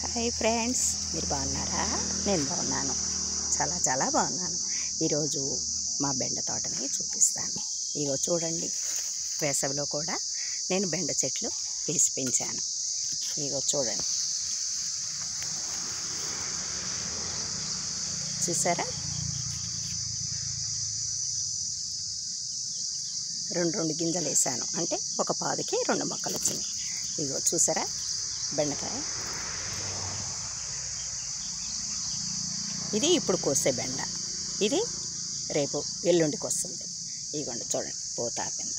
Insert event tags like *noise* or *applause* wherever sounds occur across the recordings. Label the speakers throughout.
Speaker 1: Hi friends మీరు బాగున్నారా? నేను బాగున్నాను. చాలా చాలా బాగున్నాను. ఈరోజు మా బెండ తోటని చూపిస్తాను. ఇగో చూడండి. వేసవిలో కూడా నేను బెండ చెట్లు వేసి పెంచాను. ఇగో చూడండి. చూసారా? రెండు రెండు గింజలు వేసాను. అంటే ఒక పాదికి రెండు మొక్కలు వచ్చినాయి ఇగో చూసారా? బెండకాయ. ఇది ఇప్పుడు కోసే బెండ. ఇది రేపు ఎల్లుండికి వస్తుంది. ఇగోండి చూడండి పూత బెండ.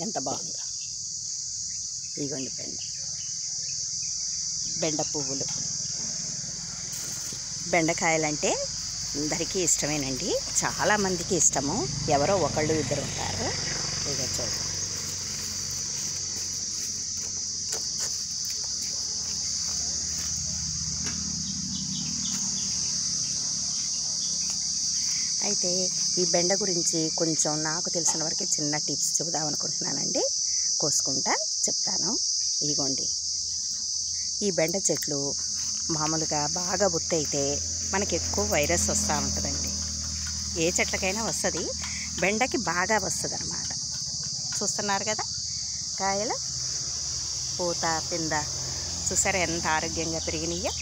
Speaker 1: ఎంత బాగుందో. ఇగోండి బెండ. బెండ పువ్వులు. బెండకాయలంటే అందరికీ ఇష్టమేనండి. చాలామందికి ఇష్టము. ఎవరో ఒకళ్ళు ఇద్దరు ఉంటారు. ఇక చూడండి. అయితే ఈ బెండ గురించి కొంచెం నాకు తెలిసిన వరకు చిన్న టిప్స్ చెబుదాం అనుకుంటున్నానండి. కోసుకుంటా చెప్తాను. ఇదిగోండి. ఈ బెండ చెట్లు మామూలుగా బాగా బుత్తయితే మనకి ఎక్కువ వైరస్ వస్తూ ఉంటుందండి. ఏ చెట్లకైనా వస్తుంది. బెండకి బాగా వస్తుంది అనమాట చూస్తున్నారు కదా? కాయలు? పూత పింద. చూసారా ఎంత ఆరోగ్యంగా పెరిగినాయో?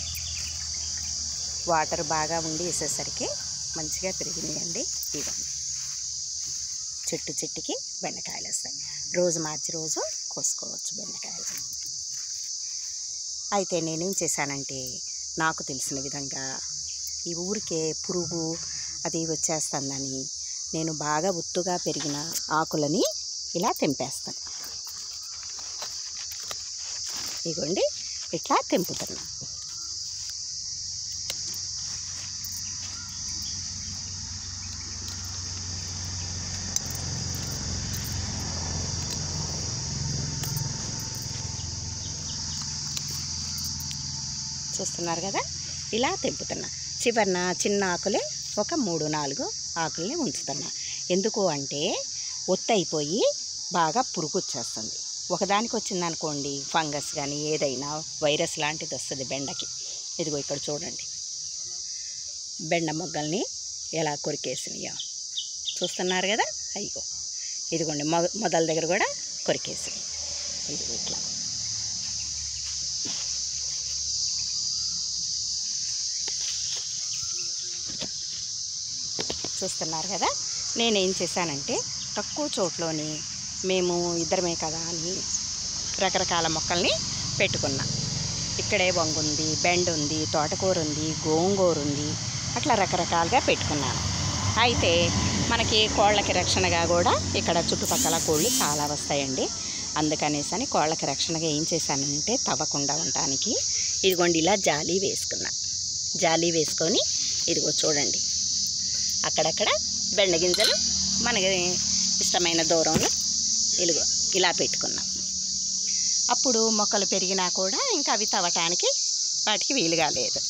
Speaker 1: వాటర్ బాగా ఉండి వేసేసరికి మంచిగా పెరిగినాయండి. ఇవ్వండి చెట్టు చెట్టుకి బెండకాయలు వస్తాయి. రోజు మార్చి రోజు కోసుకోవచ్చు బెండకాయలు. అయితే నేనేం చేశానంటే నాకు తెలిసిన విధంగా ఈ ఊరికే పురుగు అది వచ్చేస్తుందని నేను బాగా ఒత్తుగా పెరిగిన ఆకులని ఇలా తెంపేస్తాను. ఇగోండి ఇట్లా తెంపుతున్నాను చూస్తున్నారు కదా ఇలా తెంపుతున్నా. చివరిన చిన్న ఆకులే ఒక మూడు నాలుగు ఆకుల్ని ఉంచుతున్నా. ఎందుకు అంటే ఒత్తైపోయి బాగా పురుగు వచ్చేస్తుంది ఒకదానికి వచ్చిందనుకోండి ఫంగస్ కానీ ఏదైనా వైరస్ లాంటిది వస్తుంది బెండకి. ఇదిగో ఇక్కడ చూడండి. బెండ మొగ్గల్ని ఎలా కొరికేసినాయో. చూస్తున్నారు కదా? అయ్యో. ఇదిగోండి మొ మొదల దగ్గర కూడా కొరికేసి ఇదిగో ఇట్లా. చూస్తున్నారు కదా నేనేం చేశానంటే తక్కువ చోట్లోని మేము ఇద్దరమే కదా అని రకరకాల మొక్కల్ని పెట్టుకున్నా. ఇక్కడే వంగు ఉంది ఉంది తోటకూర ఉంది గోంగూర ఉంది అట్లా రకరకాలుగా పెట్టుకున్నాను. అయితే మనకి కోళ్ళకి రక్షణగా కూడా ఇక్కడ చుట్టుపక్కల కోళ్ళు చాలా వస్తాయండి. అందుకనేసని అని కోళ్ళకి రక్షణగా ఏం చేశానంటే తవ్వకుండా ఉండటానికి ఇదిగోండి ఇలా జాలీ వేసుకున్నా. జాలీ వేసుకొని ఇదిగో చూడండి. అక్కడక్కడ బెండ గింజలు మనకి ఇష్టమైన దూరంలో ఇలుగు ఇలా పెట్టుకున్నాం. అప్పుడు మొక్కలు పెరిగినా కూడా ఇంకా అవి తవ్వటానికి వాటికి వీలుగా లేదు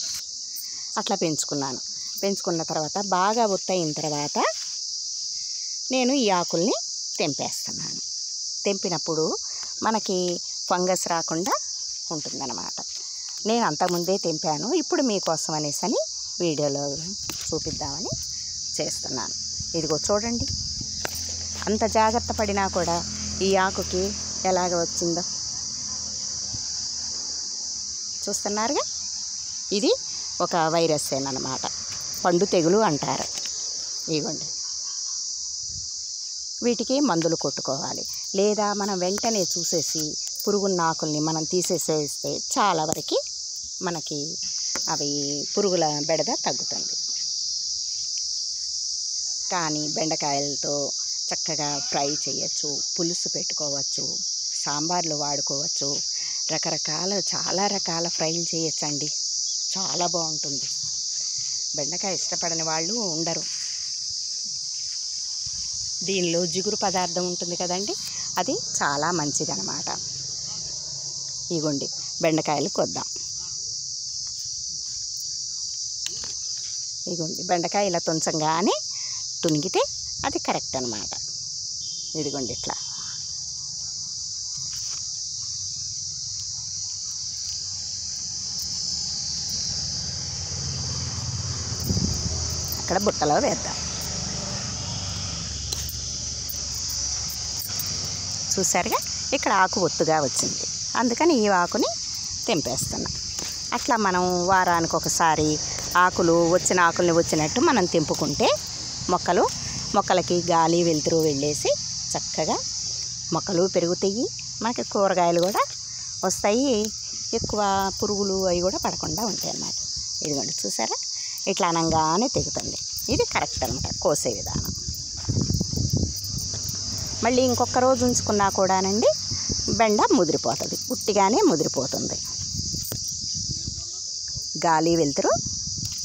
Speaker 1: అట్లా పెంచుకున్నాను. పెంచుకున్న తర్వాత బాగా ఒత్తయిన తర్వాత నేను ఈ ఆకుల్ని తెంపేస్తున్నాను. తెంపినప్పుడు మనకి ఫంగస్ రాకుండా ఉంటుందన్నమాట. నేను అంతకుముందే తెంపాను. ఇప్పుడు మీకోసం అనేసి అని వీడియోలో చూపిద్దామని చేస్తున్నాను. ఇదిగో చూడండి. అంత జాగ్రత్త పడినా కూడా ఈ ఆకుకి ఎలాగ వచ్చిందో. చూస్తున్నారుగా? ఇది ఒక వైరస్ అనమాట పండు తెగులు అంటారు. ఇవ్వండి. వీటికి మందులు కొట్టుకోవాలి. లేదా మనం వెంటనే చూసేసి పురుగున్న ఆకుల్ని మనం తీసేసేస్తే చాలా వరకు మనకి అవి పురుగుల బెడద తగ్గుతుంది. కానీ బెండకాయలతో చక్కగా ఫ్రై చేయొచ్చు పులుసు పెట్టుకోవచ్చు సాంబార్లు వాడుకోవచ్చు. రకరకాల చాలా రకాల ఫ్రైలు చేయొచ్చండి. చాలా బాగుంటుంది. బెండకాయ ఇష్టపడని వాళ్ళు ఉండరు. దీనిలో జిగురు పదార్థం ఉంటుంది కదండి అది చాలా మంచిదనమాట. ఇగోండి బెండకాయలు కొద్దాం. ఇగోండి బెండకాయ ఇలా తుంచంగానే తునిగితే అది కరెక్ట్ అనమాట ఇదిగోండి ఇట్లా. అక్కడ బుట్టలో వేద్దాం. చూసారుగా? ఇక్కడ ఆకు ఒత్తుగా వచ్చింది. అందుకని ఈ ఆకుని తెంపేస్తున్నాం. అట్లా మనం వారానికి ఒకసారి ఆకులు వచ్చిన ఆకుల్ని వచ్చినట్టు మనం తెంపుకుంటే మొక్కలు మొక్కలకి గాలి వెలుతురు వెళ్ళేసి చక్కగా మొక్కలు పెరుగుతాయి. మనకి కూరగాయలు కూడా వస్తాయి. ఎక్కువ పురుగులు అవి కూడా పడకుండా ఉంటాయి అన్నమాట ఇదిగోండి చూసారా? ఇట్లా అనంగానే తెగుతుంది. ఇది కరెక్ట్ అనమాట కోసే విధానం. మళ్ళీ ఇంకొక రోజు ఉంచుకున్నా కూడానండి బెండ ముదిరిపోతుంది. ఉట్టిగానే ముదిరిపోతుంది. గాలి వెలుతురు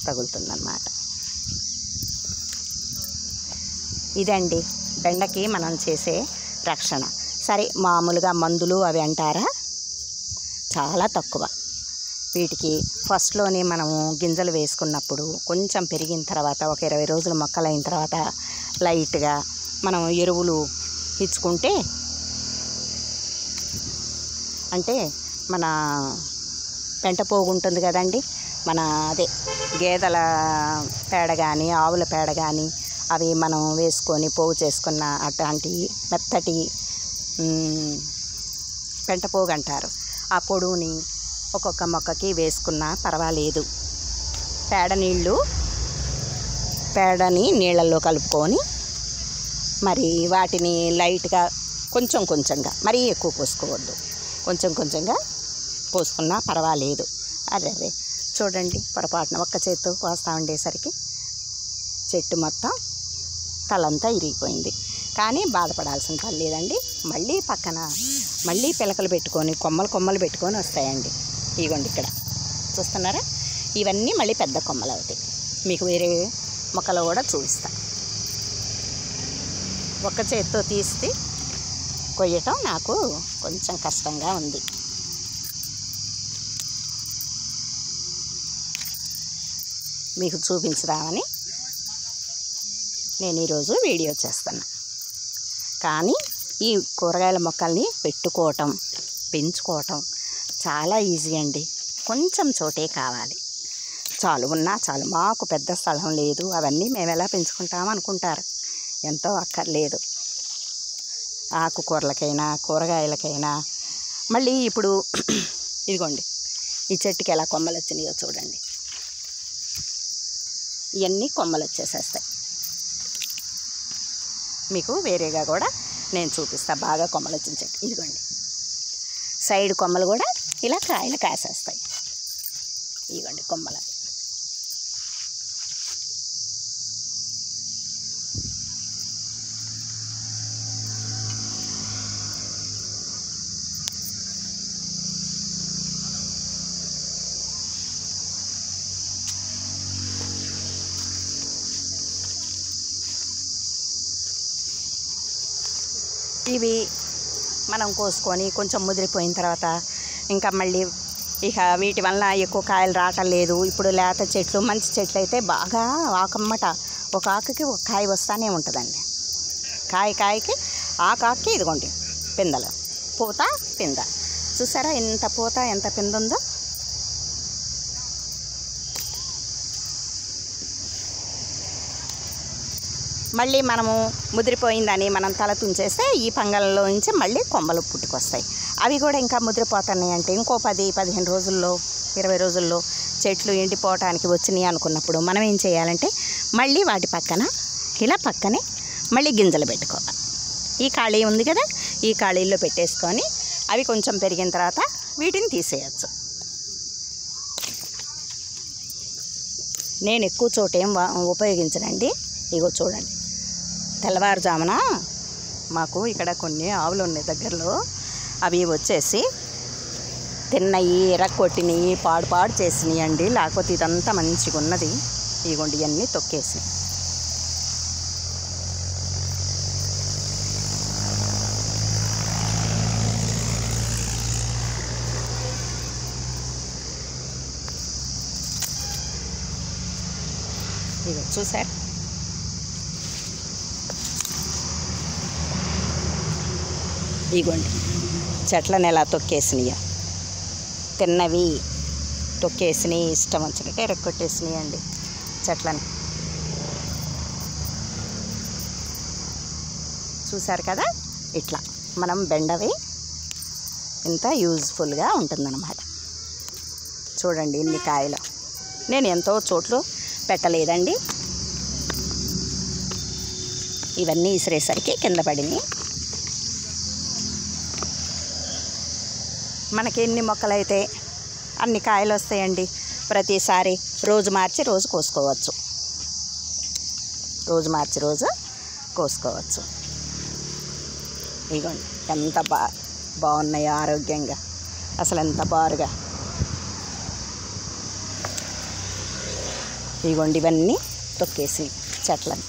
Speaker 1: తగులుతుందన్నమాట. ఇదండి. బెండకి మనం చేసే రక్షణ. సరే మామూలుగా మందులు అవి అంటారా? చాలా తక్కువ. వీటికి ఫస్ట్లోనే మనము గింజలు వేసుకున్నప్పుడు కొంచెం పెరిగిన తర్వాత ఒక ఇరవై రోజులు మొక్కలైన తర్వాత లైట్గా మనం ఎరువులు ఇచ్చుకుంటే అంటే మన పెంట పోగు ఉంటుంది కదండి. మన అదే గేదెల పేడ కానీ ఆవుల పేడ కానీ అవి మనం వేసుకొని పోగు చేసుకున్న అట్లాంటి మెత్తటి పెంటపోగు అంటారు. ఆ పొడువుని ఒక్కొక్క మొక్కకి వేసుకున్నా పర్వాలేదు. పేడ నీళ్ళు పేడని నీళ్ళల్లో కలుపుకొని మరి వాటిని లైట్గా కొంచెం కొంచెంగా మరీ ఎక్కువ పోసుకోవద్దు. కొంచెం కొంచెంగా పోసుకున్నా పర్వాలేదు. అరే అరే చూడండి పొరపాటున ఒక్క చేత్తో కోస్తా ఉండేసరికి చెట్టు మొత్తం తలంతా ఇరిగిపోయింది. కానీ బాధపడాల్సిన పని లేదండి. మళ్ళీ పక్కన మళ్ళీ పిలకలు పెట్టుకొని కొమ్మలు కొమ్మలు పెట్టుకొని వస్తాయండి. ఇగోండి ఇక్కడ. చూస్తున్నారా? ఇవన్నీ మళ్ళీ పెద్ద కొమ్మలు అవుతాయి. మీకు వేరే మొక్కలు కూడా చూపిస్తా. ఒక్క చేత్తో తీస్తే కొయ్యటం నాకు కొంచెం కష్టంగా ఉంది. మీకు చూపించరామని నేను ఈరోజు వీడియో చేస్తున్నా. కానీ ఈ కూరగాయల మొక్కల్ని పెట్టుకోవటం పెంచుకోవటం చాలా ఈజీ అండి. కొంచెం చోటే కావాలి. చాలు ఉన్నా చాలు మాకు పెద్ద స్థలం లేదు. అవన్నీ మేము ఎలా పెంచుకుంటాం అనుకుంటారు. ఎంతో అక్కర్లేదు. ఆకుకూరలకైనా కూరగాయలకైనా. మళ్ళీ ఇప్పుడు *clears throat* ఇదిగోండి. ఈ చెట్టుకి ఎలా కొమ్మలు వచ్చినాయో చూడండి. ఇవన్నీ కొమ్మలు వచ్చేసేస్తాయి మీకు వేరేగా కూడా నేను చూపిస్తాను బాగా కొమ్మలు వచ్చిన చెట్టు. ఇదిగోండి. సైడ్ కొమ్మలు కూడా ఇలా కాయలు కాసేస్తాయి. ఇదిగోండి కొమ్మలు. ఇవి మనం కోసుకొని కొంచెం ముదిరిపోయిన తర్వాత ఇంకా మళ్ళీ ఇక వీటి వల్ల ఎక్కువ కాయలు రావటం లేదు. ఇప్పుడు లేత చెట్లు మంచి చెట్లు అయితే బాగా ఆకమ్మట. ఒక ఆకుకి ఒక కాయ వస్తానే ఉంటుందండి. కాయ కాయకి ఆ కాయకి ఇదిగోండి పిందలు. పూత పింద. చూసారా ఎంత పూత ఎంత పింద ఉందో? మళ్ళీ మనము ముదిరిపోయిందని మనం తల తుంచేస్తే ఈ పంగల్లో నుంచి మళ్ళీ కొమ్మలు పుట్టుకొస్తాయి. అవి కూడా ఇంకా ముదిరిపోతున్నాయి అంటే ఇంకో పది పదిహేను రోజుల్లో ఇరవై రోజుల్లో చెట్లు ఎండిపోవటానికి వచ్చినాయి అనుకున్నప్పుడు మనం ఏం చేయాలంటే మళ్ళీ వాటి పక్కన ఇలా పక్కనే మళ్ళీ గింజలు పెట్టుకోవాలి. ఈ ఖాళీ ఉంది కదా ఈ ఖాళీల్లో పెట్టేసుకొని అవి కొంచెం పెరిగిన తర్వాత వీటిని తీసేయచ్చు. నేను ఎక్కువ చోట ఏం వా- ఉపయోగించనండి. ఇగో చూడండి. తెల్లవారుజామున మాకు ఇక్కడ కొన్ని ఆవులు ఉన్నాయి దగ్గరలో. అవి వచ్చేసి తిన్నయి ఎరక్కొట్టినవి పాడు పాడు చేసినాయి అండి. లేకపోతే ఇదంతా మంచిగా ఉన్నది ఇగోండి ఇవన్నీ తొక్కేసి ఇగో చూసారు ఇదిగోండి. చెట్లను ఎలా తొక్కేసినాయి. తిన్నవి తొక్కేసినాయి ఇష్టం వచ్చినట్టు ఎరక్కొట్టేసినాయి అండి చెట్లని. చూసారు కదా? ఇట్లా. మనం బెండవి ఇంత యూజ్ఫుల్గా ఉంటుందన్నమాట. చూడండి ఇన్ని కాయలు. నేను ఎంతో చోట్లు పెట్టలేదండి. ఇవన్నీ ఇసిరేసరికి కింద పడినాయి. మనకి ఎన్ని మొక్కలైతే అన్ని కాయలు వస్తాయండి ప్రతిసారి రోజు మార్చి రోజు కోసుకోవచ్చు. రోజు మార్చి రోజు కోసుకోవచ్చు. ఇగోండి ఎంత బా బాగున్నాయో ఆరోగ్యంగా. అసలు ఎంత బారుగా. ఇగోండి ఇవన్నీ తొక్కేసి చెట్లని.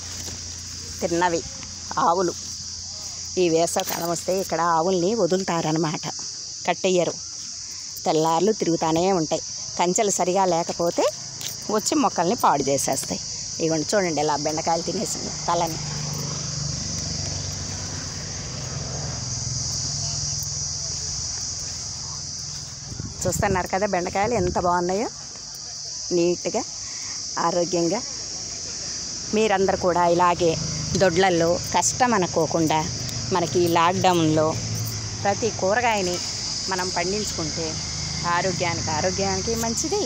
Speaker 1: తిన్నవి ఆవులు. ఈ వేసవకాలం వస్తే ఇక్కడ ఆవుల్ని వదులుతారనమాట కట్టెయ్యరు. తెల్లార్లు తిరుగుతూనే ఉంటాయి. కంచెలు సరిగా లేకపోతే వచ్చి మొక్కల్ని పాడు చేసేస్తాయి. ఇవ్వండి చూడండి ఇలా బెండకాయలు తినేసింది తలని. చూస్తున్నారు కదా బెండకాయలు ఎంత బాగున్నాయో? నీట్గా ఆరోగ్యంగా. మీరందరూ కూడా ఇలాగే దొడ్లల్లో కష్టం అనుకోకుండా మనకి లాక్డౌన్లో ప్రతి కూరగాయని మనం పండించుకుంటే ఆరోగ్యానికి ఆరోగ్యానికి మంచిది.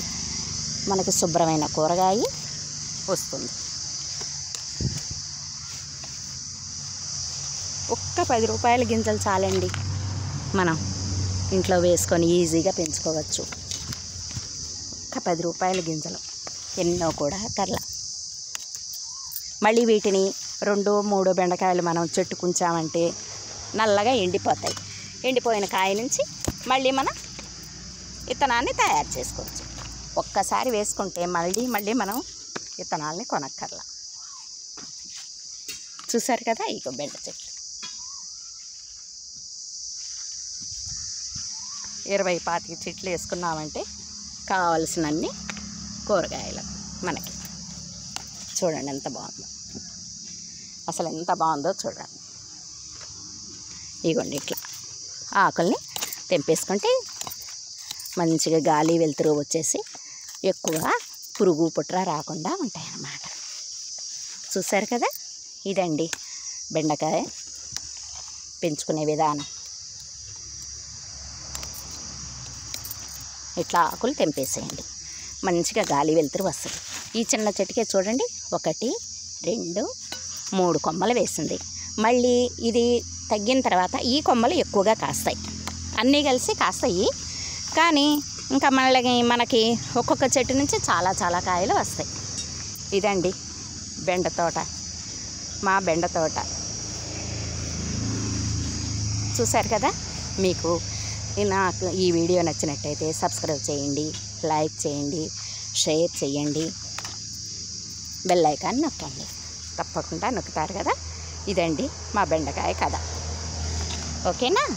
Speaker 1: మనకి శుభ్రమైన కూరగాయ వస్తుంది. ఒక్క పది రూపాయల గింజలు చాలండి మనం ఇంట్లో వేసుకొని ఈజీగా పెంచుకోవచ్చు. ఒక్క పది రూపాయల గింజలు ఎన్నో కూడా కర్ల. మళ్ళీ వీటిని రెండు మూడు బెండకాయలు మనం చెట్టుకుంచామంటే నల్లగా ఎండిపోతాయి. ఎండిపోయిన కాయ నుంచి మళ్ళీ మనం విత్తనాన్ని తయారు చేసుకోవచ్చు. ఒక్కసారి వేసుకుంటే మళ్ళీ మళ్ళీ మనం విత్తనాలని కొనక్కర్లా. చూసారు కదా ఇగో బెండ చెట్లు. ఇరవై పాతిక చెట్లు వేసుకున్నామంటే కావలసినన్ని కూరగాయలు మనకి. చూడండి ఎంత బాగుందో. అసలు ఎంత బాగుందో చూడండి. ఇగోండి ఇట్లా ఆకుల్ని తెంపేసుకుంటే మంచిగా గాలి వెలుతురు వచ్చేసి ఎక్కువ పురుగు పుట్ర రాకుండా ఉంటాయి అన్నమాట చూసారు కదా? ఇదండి బెండకాయ పెంచుకునే విధానం. ఇట్లా ఆకులు తెంపేసేయండి. మంచిగా గాలి వెలుతురు వస్తుంది. ఈ చిన్న చెట్టుకే చూడండి. ఒకటి రెండు మూడు కొమ్మలు వేసింది. మళ్ళీ ఇది తగ్గిన తర్వాత ఈ కొమ్మలు ఎక్కువగా కాస్తాయి. అన్నీ కలిసి కాస్తాయి. కానీ ఇంకా మళ్ళీ మనకి ఒక్కొక్క చెట్టు నుంచి చాలా చాలా కాయలు వస్తాయి. ఇదండి బెండ తోట. మా బెండ తోట. చూశారు కదా? మీకు నాకు ఈ వీడియో నచ్చినట్టయితే సబ్స్క్రైబ్ చేయండి లైక్ చేయండి షేర్ చేయండి. బెల్ ఐకాన్ నొక్కండి. తప్పకుండా నొక్కుతారు కదా? ఇదండి మా బెండకాయ కథ. ఓకేనా?